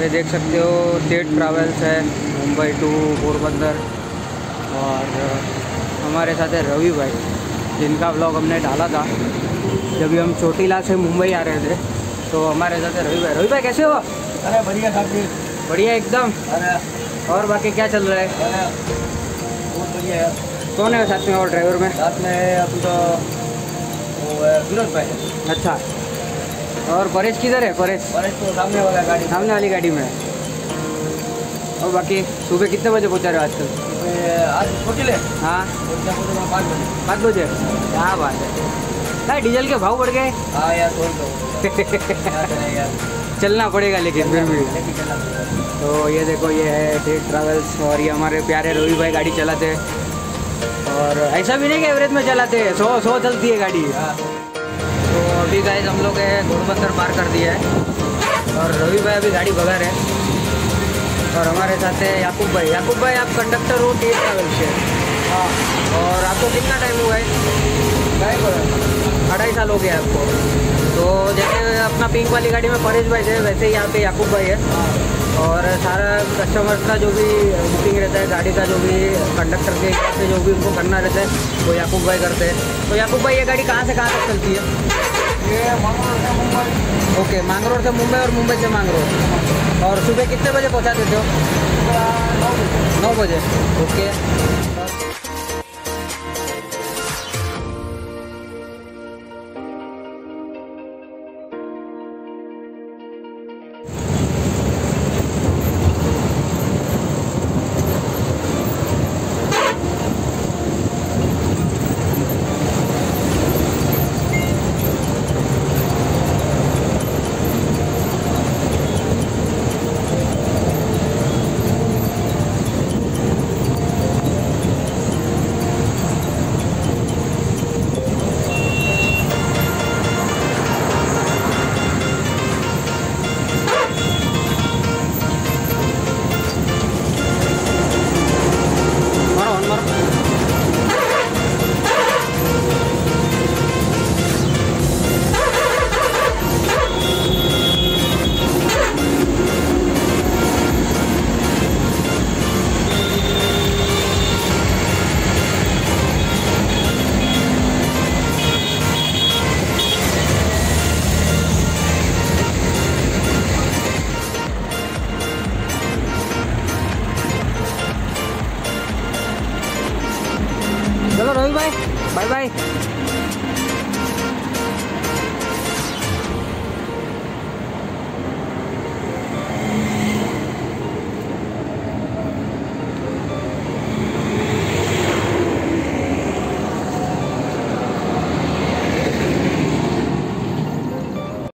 ये देख सकते हो स्टेट ट्रैवल्स है मुंबई टू पोरबंदर। और हमारे साथ है रवि भाई जिनका ब्लॉग हमने डाला था। जब भी हम चोटीला से मुंबई आ रहे थे तो हमारे साथ है रवि भाई। रवि भाई कैसे हो? अरे बढ़िया साथी बढ़िया एकदम। अरे। और बाकी क्या चल रहा है? अरे बहुत बढ़िया यार कौन है साथ में और ड्राइवर में? साथ में अभी तो वो है विनोद भाई। अच्छा। और परेश किधर है? परेश और तो सामने वाला गाड़ी। सामने वाली गाड़ी में और बाकी सुबह कितने बजे पहुँचा रहे हो आजकल? आज हाँ। छोटा पाँच बजे। क्या बात है। क्या डीजल के भाव बढ़ गए। हाँ यार करें यार। चलना पड़ेगा लेकिन फिर भी। तो ये देखो ये है टेक ट्रैवल्स और ये हमारे प्यारे रवि भाई गाड़ी चलाते हैं। और ऐसा भी नहीं कि एवरेज में चलाते हैं सौ सौ चलती है गाड़ी। हाँ। तो अभी गाइज़ हम लोग घोड़बंदर पार कर दिया है। और रवि भाई अभी गाड़ी भगा रहे हैं। और हमारे साथ है याकूब भाई। याकूब भाई, आप कंडक्टर हो टी ट्रैवल से। हाँ। और आपको कितना टाइम हुआ है? अढ़ाई साल हो गया आपको। तो जैसे अपना पिंक वाली गाड़ी में परेश भाई थे, वैसे ही यहाँ पे याकूब भाई है। और सारा कस्टमर्स का जो भी बुकिंग रहता है गाड़ी का जो भी कंडक्टर के हिसाब से जो भी उनको करना रहता है वो याकूब भाई करते हैं। तो याकूब भाई ये गाड़ी कहाँ से कहाँ तक चलती है? ये मंगलोर से मुंबई। ओके मांगरोड से मुंबई और मुंबई से मांगरोड और सुबह कितने बजे पहुँचा देते हो? नौ बजे। ओके। Bye.